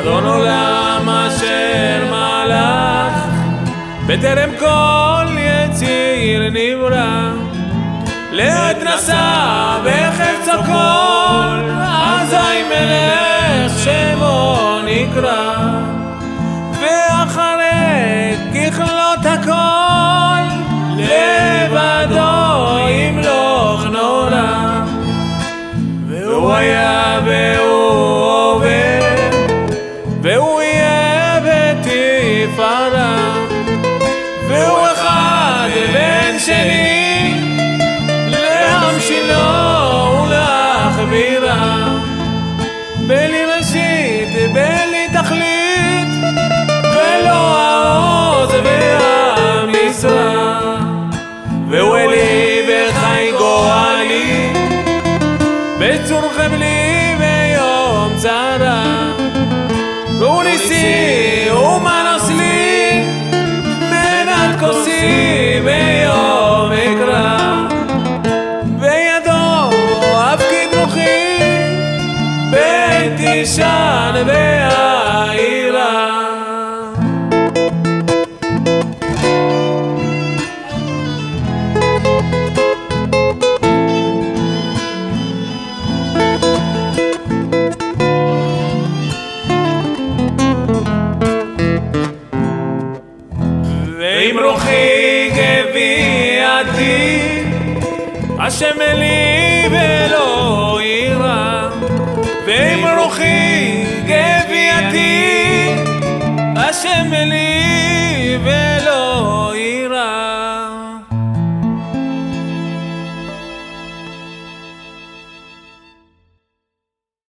אדון עולם אשר מלך, בטרם כל יציר נברא, לעת נשא וחפצו כל ترغم لي ואם רוחי גביעתי, השם אלי ולא יירא. ואם רוחי גביעתי, השם אלי